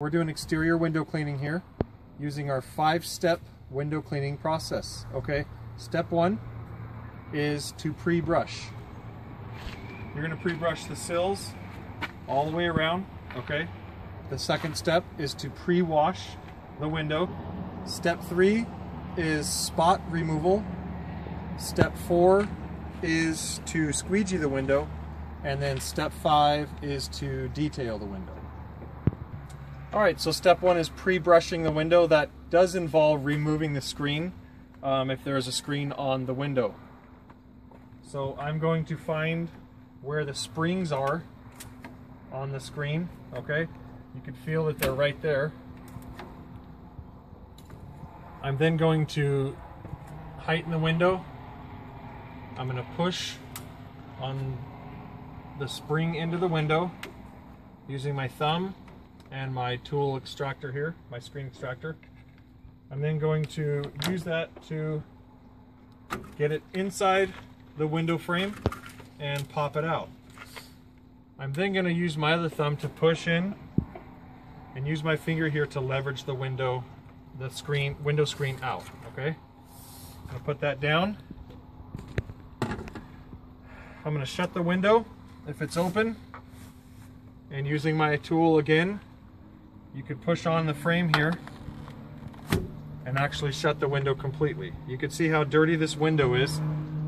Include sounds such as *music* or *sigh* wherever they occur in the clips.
We're doing exterior window cleaning here using our five-step window cleaning process, okay? Step one is to pre-brush. You're gonna pre-brush the sills all the way around, okay? The second step is to pre-wash the window. Step three is spot removal. Step four is to squeegee the window. And then step five is to detail the window. All right, so step one is pre-brushing the window. That does involve removing the screen um, if there is a screen on the window. So I'm going to find where the springs are on the screen, okay? You can feel that they're right there. I'm then going to heighten the window. I'm going to push on the spring into the window using my thumb and my tool extractor here, my screen extractor. I'm then going to use that to get it inside the window frame and pop it out. I'm then going to use my other thumb to push in and use my finger here to leverage the window, the screen, window screen out, okay? I'm going to put that down. I'm going to shut the window if it's open and using my tool again you could push on the frame here and actually shut the window completely. You can see how dirty this window is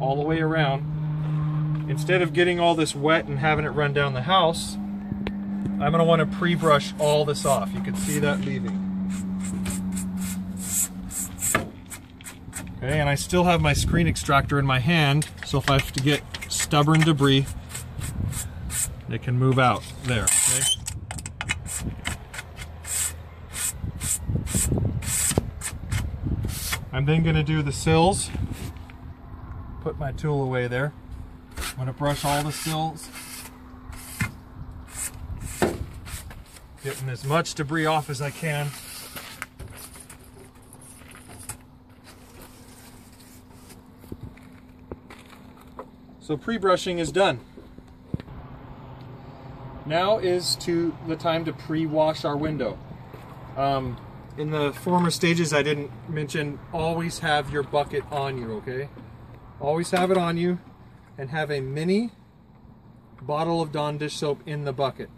all the way around. Instead of getting all this wet and having it run down the house, I'm going to want to pre-brush all this off. You can see that leaving. Okay, and I still have my screen extractor in my hand, so if I have to get stubborn debris, it can move out there. Okay? I'm then going to do the sills. Put my tool away there. I'm to brush all the sills. Getting as much debris off as I can. So pre-brushing is done. Now is to the time to pre-wash our window. Um, in the former stages I didn't mention, always have your bucket on you, okay? Always have it on you and have a mini bottle of Dawn dish soap in the bucket.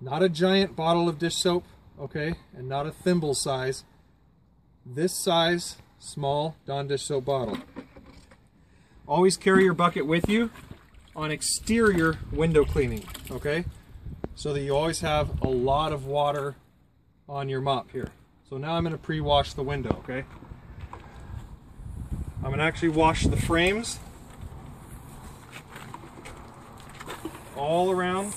Not a giant bottle of dish soap, okay? And not a thimble size. This size, small Dawn dish soap bottle. Always carry your bucket with you on exterior window cleaning, okay? So that you always have a lot of water on your mop here. So now I'm going to pre-wash the window, okay? I'm going to actually wash the frames all around.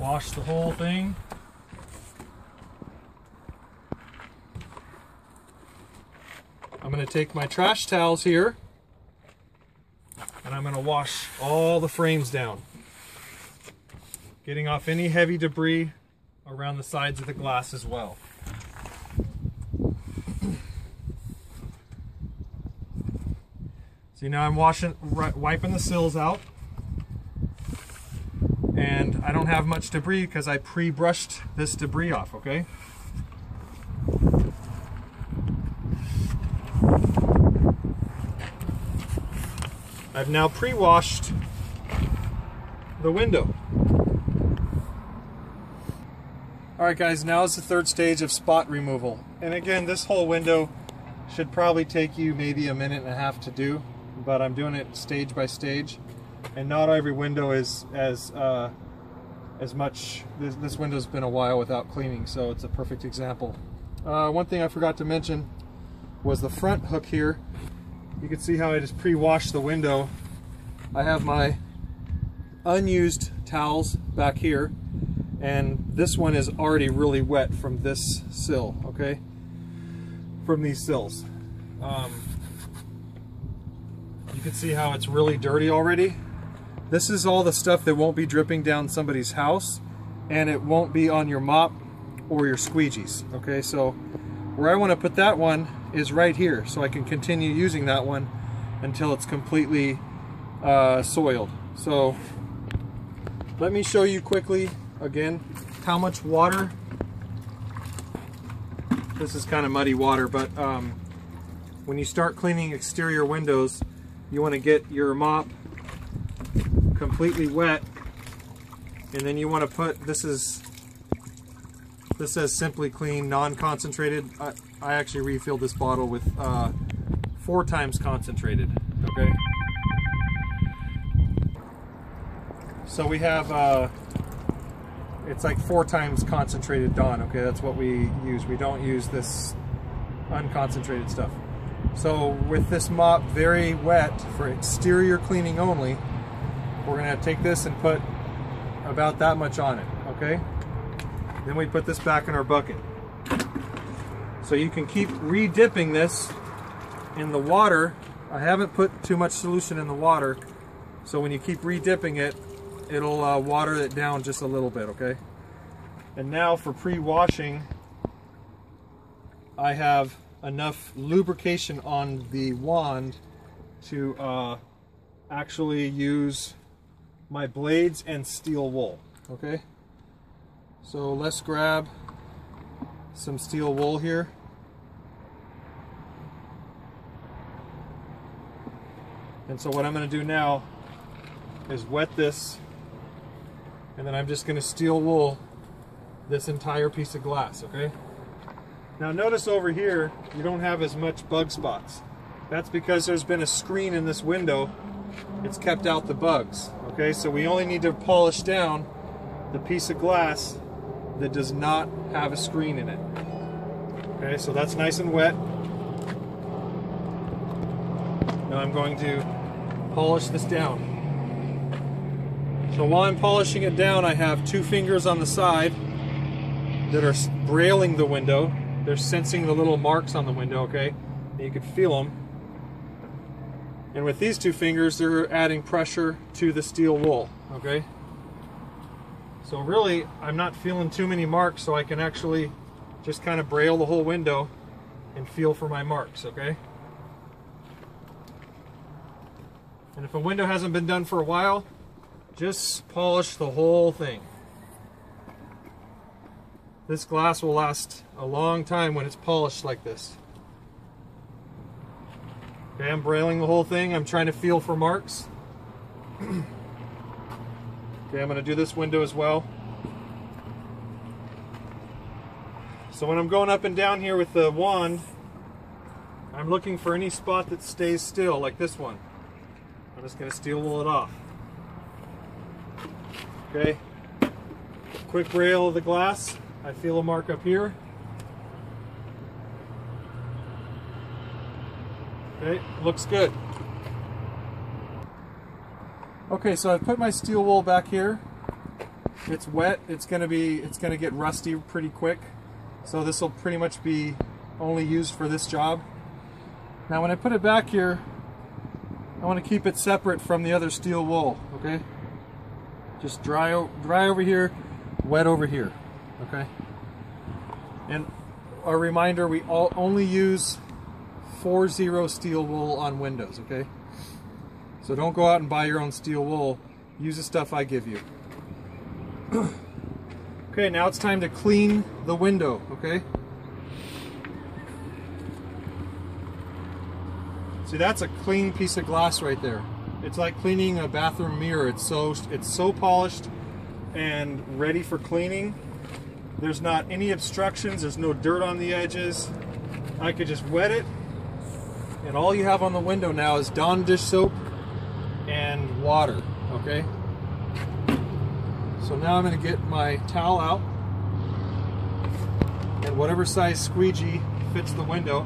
Wash the whole thing. I'm going to take my trash towels here I'm going to wash all the frames down. Getting off any heavy debris around the sides of the glass as well. See now I'm washing, wiping the sills out and I don't have much debris because I pre-brushed this debris off, okay? I've now pre-washed the window. Alright guys, now is the third stage of spot removal. And again, this whole window should probably take you maybe a minute and a half to do, but I'm doing it stage by stage. And not every window is as uh, as much, this, this window's been a while without cleaning, so it's a perfect example. Uh, one thing I forgot to mention was the front hook here you can see how I just pre-washed the window. I have my unused towels back here and this one is already really wet from this sill, okay? From these sills. Um, you can see how it's really dirty already. This is all the stuff that won't be dripping down somebody's house and it won't be on your mop or your squeegees, okay? So where I want to put that one is right here so I can continue using that one until it's completely uh, soiled. So let me show you quickly again how much water. This is kind of muddy water, but um, when you start cleaning exterior windows, you want to get your mop completely wet and then you want to put this is this says simply clean non-concentrated. I, I, actually refilled this bottle with uh, four times concentrated okay? So we have uh, it's like four times concentrated Dawn okay? That's what we use. We don't use this unconcentrated stuff. So with this mop very wet for exterior cleaning only we're gonna take this and put about that much on it, okay? Then we put this back in our bucket. So you can keep re-dipping this in the water. I haven't put too much solution in the water, so when you keep re-dipping it, it'll uh, water it down just a little bit, okay? And now for pre-washing, I have enough lubrication on the wand to uh, actually use my blades and steel wool, okay? So let's grab some steel wool here. And so what I'm going to do now is wet this and then I'm just going to steel wool this entire piece of glass, okay? Now notice over here, you don't have as much bug spots. That's because there's been a screen in this window. It's kept out the bugs. Okay, so we only need to polish down the piece of glass that does not have a screen in it. Okay, so that's nice and wet. Now I'm going to polish this down. So while I'm polishing it down, I have two fingers on the side that are brailing the window. They're sensing the little marks on the window, okay? And you can feel them. And with these two fingers, they're adding pressure to the steel wool, okay? So really, I'm not feeling too many marks, so I can actually just kind of braille the whole window and feel for my marks, okay? And if a window hasn't been done for a while, just polish the whole thing. This glass will last a long time when it's polished like this. Okay, I'm brailing the whole thing. I'm trying to feel for marks. *clears throat* okay, I'm going to do this window as well. So when I'm going up and down here with the wand, I'm looking for any spot that stays still, like this one. I'm just going to steel wool it off. Okay, quick rail of the glass. I feel a mark up here. Okay, looks good. Okay, so I've put my steel wool back here. It's wet. It's gonna be. It's gonna get rusty pretty quick. So this will pretty much be only used for this job. Now, when I put it back here, I want to keep it separate from the other steel wool. Okay. Just dry, dry over here, wet over here. Okay. And a reminder: we all only use 4-0 steel wool on windows, okay? So don't go out and buy your own steel wool. Use the stuff I give you. *clears throat* okay, now it's time to clean the window, okay? See, that's a clean piece of glass right there. It's like cleaning a bathroom mirror. It's so it's so polished and ready for cleaning. There's not any obstructions. There's no dirt on the edges. I could just wet it and all you have on the window now is Dawn dish soap and water, okay? So now I'm going to get my towel out and whatever size squeegee fits the window,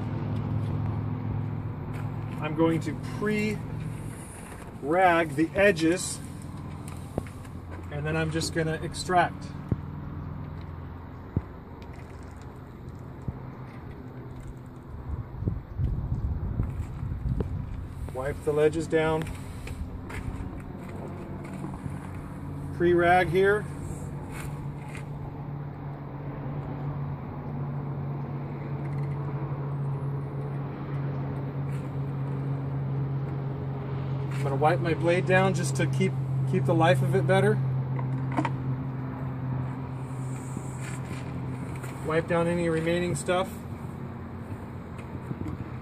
I'm going to pre-rag the edges and then I'm just going to extract. Wipe the ledges down. Pre-rag here. I'm to wipe my blade down just to keep keep the life of it better. Wipe down any remaining stuff.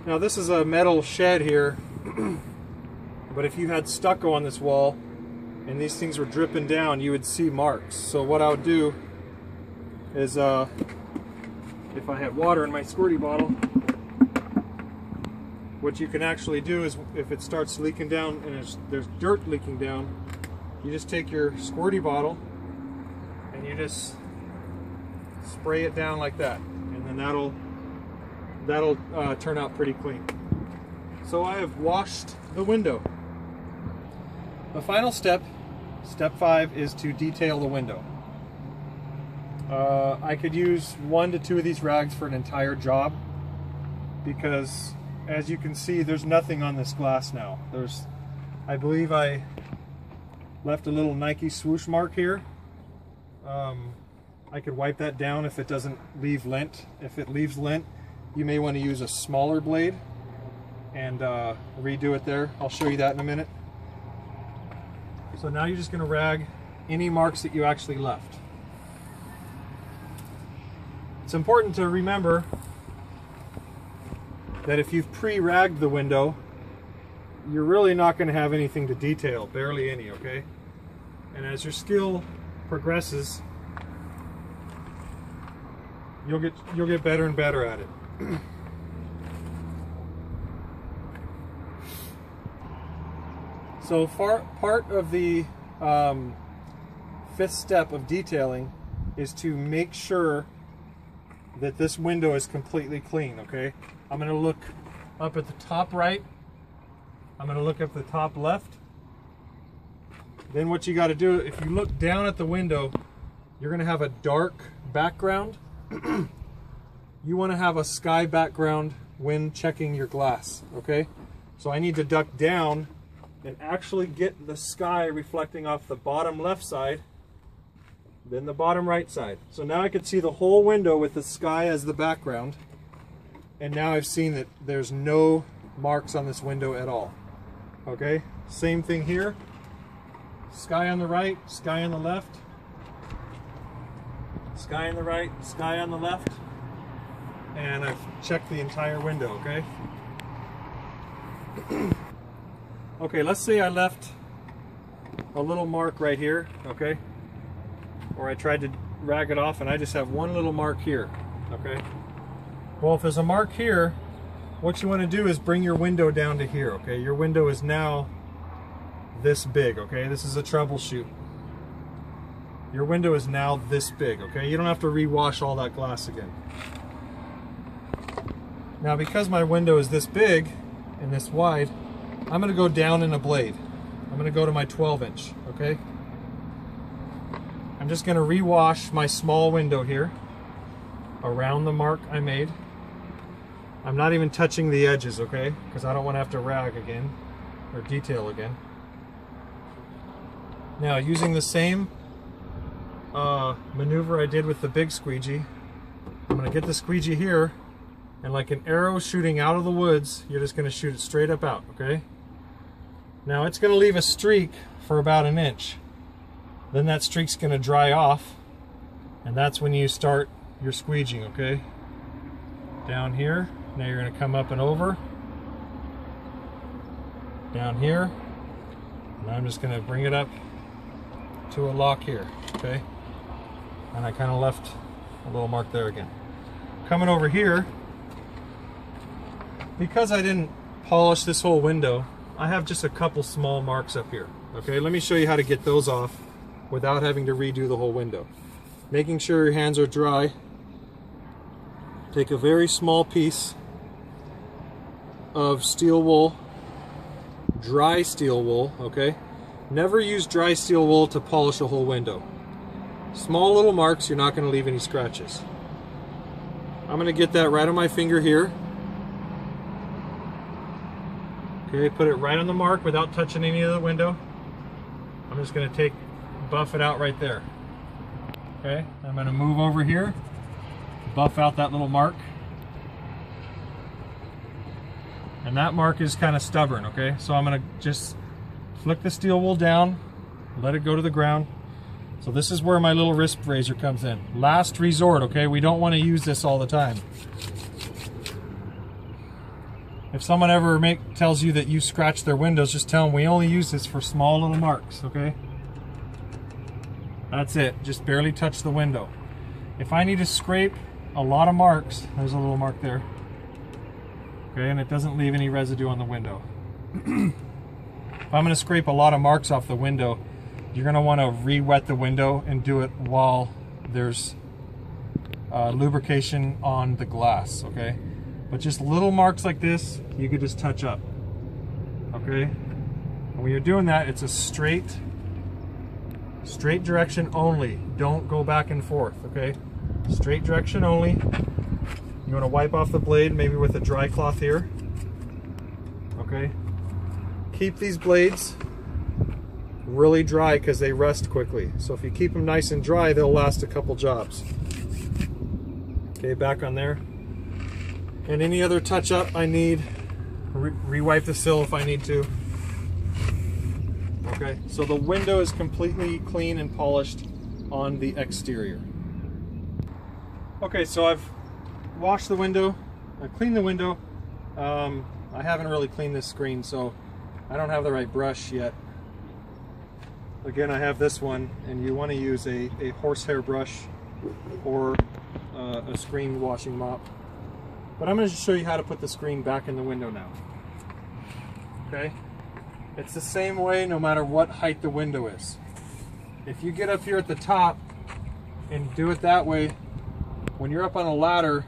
Now this is a metal shed here, *clears throat* but if you had stucco on this wall and these things were dripping down, you would see marks. So what I would do is, uh, if I had water in my squirty bottle, what you can actually do is if it starts leaking down and there's dirt leaking down, you just take your squirty bottle and you just spray it down like that. And then that'll, that'll uh, turn out pretty clean. So I have washed the window. The final step, step five, is to detail the window. Uh, I could use one to two of these rags for an entire job because as you can see, there's nothing on this glass now. There's, I believe I left a little Nike swoosh mark here. Um, I could wipe that down if it doesn't leave lint. If it leaves lint, you may want to use a smaller blade and uh, redo it there. I'll show you that in a minute. So now you're just going to rag any marks that you actually left. It's important to remember that if you've pre-ragged the window, you're really not going to have anything to detail, barely any, okay? And as your skill progresses, you'll get you'll get better and better at it. *clears throat* so far, part of the um, fifth step of detailing is to make sure that this window is completely clean, okay? I'm gonna look up at the top right. I'm gonna look at the top left. Then what you gotta do, if you look down at the window, you're gonna have a dark background. *clears throat* you wanna have a sky background when checking your glass, okay? So I need to duck down and actually get the sky reflecting off the bottom left side then the bottom right side. So now I can see the whole window with the sky as the background. And now I've seen that there's no marks on this window at all. Okay, same thing here. Sky on the right, sky on the left. Sky on the right, sky on the left. And I've checked the entire window, okay? *clears throat* okay, let's say I left a little mark right here, okay? or I tried to rag it off and I just have one little mark here, okay? Well, if there's a mark here, what you want to do is bring your window down to here, okay? Your window is now this big, okay? This is a troubleshoot. Your window is now this big, okay? You don't have to rewash all that glass again. Now, because my window is this big and this wide, I'm gonna go down in a blade. I'm gonna go to my 12 inch, okay? I'm just to rewash my small window here around the mark I made. I'm not even touching the edges, okay? Because I don't want to have to rag again or detail again. Now, using the same uh, maneuver I did with the big squeegee, I'm to get the squeegee here and like an arrow shooting out of the woods, you're just to shoot it straight up out, okay? Now, it's going to leave a streak for about an inch. Then that streak's going to dry off, and that's when you start your squeegeeing, okay? Down here, now you're going to come up and over. Down here, and I'm just going to bring it up to a lock here, okay? And I kind of left a little mark there again. Coming over here, because I didn't polish this whole window, I have just a couple small marks up here. Okay, let me show you how to get those off without having to redo the whole window. Making sure your hands are dry. Take a very small piece of steel wool, dry steel wool, okay? Never use dry steel wool to polish a whole window. Small little marks, you're not gonna leave any scratches. I'm gonna get that right on my finger here. Okay, put it right on the mark without touching any of the window. I'm just gonna take buff it out right there. Okay, I'm gonna move over here, buff out that little mark. And that mark is kind of stubborn, okay? So I'm gonna just flick the steel wool down, let it go to the ground. So this is where my little wrist razor comes in. Last resort, okay? We don't want to use this all the time. If someone ever make, tells you that you scratch their windows, just tell them we only use this for small little marks, okay? That's it, just barely touch the window. If I need to scrape a lot of marks, there's a little mark there, okay, and it doesn't leave any residue on the window. *clears throat* if I'm gonna scrape a lot of marks off the window, you're gonna wanna re-wet the window and do it while there's uh, lubrication on the glass, okay? But just little marks like this, you could just touch up, okay? And when you're doing that, it's a straight, straight direction only. Don't go back and forth, okay? Straight direction only. You wanna wipe off the blade, maybe with a dry cloth here, okay? Keep these blades really dry because they rust quickly. So if you keep them nice and dry, they'll last a couple jobs. Okay, back on there. And any other touch up I need, re-wipe the sill if I need to. Okay, so the window is completely clean and polished on the exterior. Okay, so I've washed the window, I cleaned the window. Um, I haven't really cleaned this screen, so I don't have the right brush yet. Again, I have this one, and you want to use a, a horsehair brush or uh, a screen washing mop. But I'm going to show you how to put the screen back in the window now. Okay? It's the same way no matter what height the window is. If you get up here at the top and do it that way, when you're up on a ladder,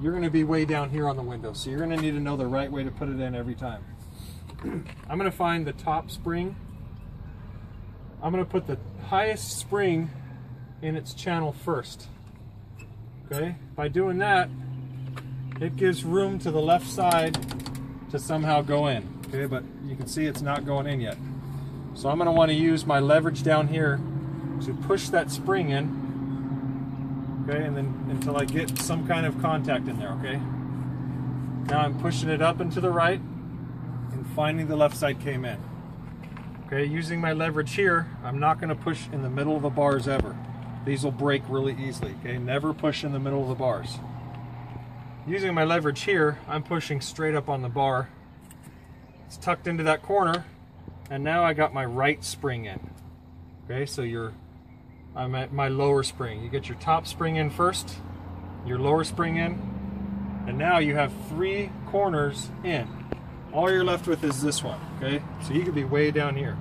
you're going to be way down here on the window. So you're going to need to know the right way to put it in every time. *clears throat* I'm going to find the top spring. I'm going to put the highest spring in its channel first. Okay? By doing that, it gives room to the left side to somehow go in. Okay, but you can see it's not going in yet. So I'm going to want to use my leverage down here to push that spring in. Okay, and then until I get some kind of contact in there, okay? Now I'm pushing it up and to the right and finding the left side came in. Okay, using my leverage here, I'm not going to push in the middle of the bars ever. These will break really easily, okay? Never push in the middle of the bars. Using my leverage here, I'm pushing straight up on the bar. It's tucked into that corner, and now I got my right spring in. Okay, so you're, I'm at my lower spring. You get your top spring in first, your lower spring in, and now you have three corners in. All you're left with is this one, okay? So you could be way down here.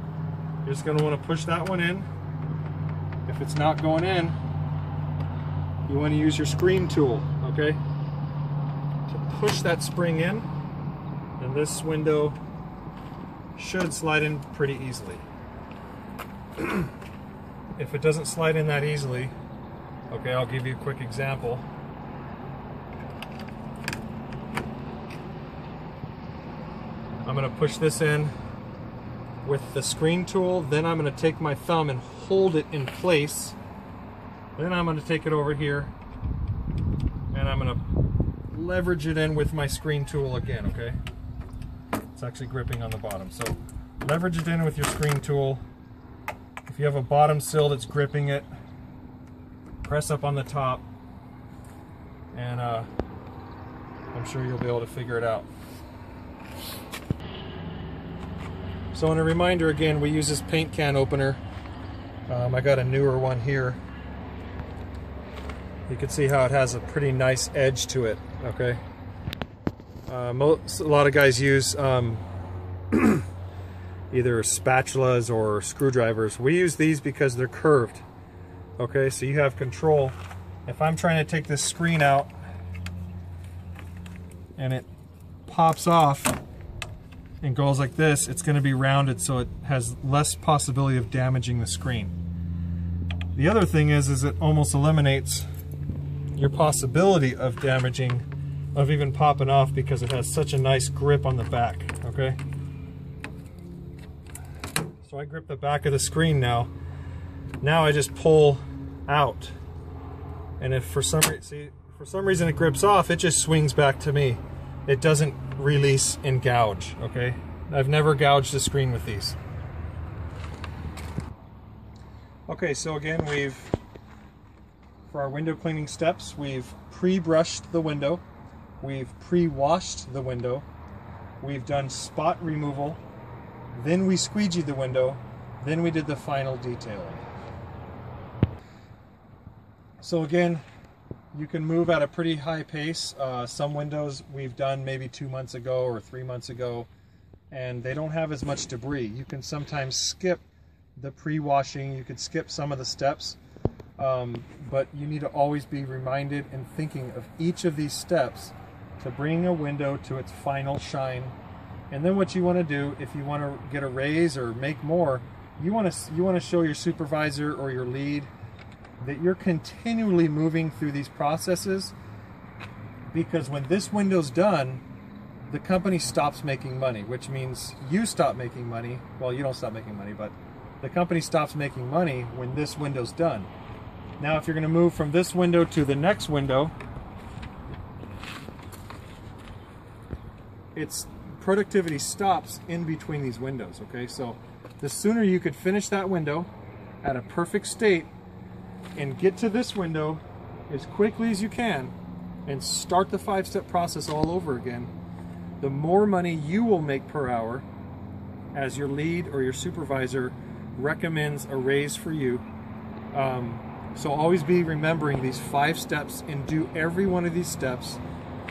You're just gonna wanna push that one in. If it's not going in, you wanna use your screen tool, okay? Push that spring in and this window should slide in pretty easily. *clears throat* if it doesn't slide in that easily, okay, I'll give you a quick example. I'm going to push this in with the screen tool, then I'm going to take my thumb and hold it in place. Then I'm going to take it over here and I'm going to leverage it in with my screen tool again, okay? It's actually gripping on the bottom. So leverage it in with your screen tool. If you have a bottom sill that's gripping it, press up on the top and uh, I'm sure you'll be able to figure it out. So in a reminder again, we use this paint can opener. Um, I got a newer one here. You can see how it has a pretty nice edge to it okay? Uh, most, a lot of guys use um, *clears throat* either spatulas or screwdrivers. We use these because they're curved, okay? So you have control. If I'm trying to take this screen out and it pops off and goes like this, it's going to be rounded so it has less possibility of damaging the screen. The other thing is, is it almost eliminates your possibility of damaging of even popping off because it has such a nice grip on the back, okay? So I grip the back of the screen now. Now I just pull out. And if for some see, for some reason it grips off, it just swings back to me. It doesn't release and gouge, okay? I've never gouged a screen with these. Okay, so again, we've, for our window cleaning steps, we've pre-brushed the window, we've pre-washed the window, we've done spot removal, then we squeegeed the window, then we did the final detailing. So again, you can move at a pretty high pace. Uh, some windows we've done maybe two months ago or three months ago, and they don't have as much debris. You can sometimes skip the pre-washing, you could skip some of the steps, um, but you need to always be reminded and thinking of each of these steps to bring a window to its final shine. And then what you want to do, if you want to get a raise or make more, you want to you want to show your supervisor or your lead that you're continually moving through these processes because when this window's done, the company stops making money, which means you stop making money. Well, you don't stop making money, but the company stops making money when this window's done. Now, if you're going to move from this window to the next window, its productivity stops in between these windows, okay? So the sooner you could finish that window at a perfect state and get to this window as quickly as you can and start the five-step process all over again, the more money you will make per hour as your lead or your supervisor recommends a raise for you. Um, so always be remembering these five steps and do every one of these steps.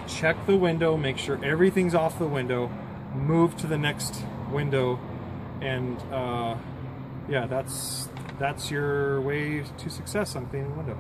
Check the window, make sure everything's off the window, move to the next window, and uh, yeah, that's that's your way to success on cleaning the window.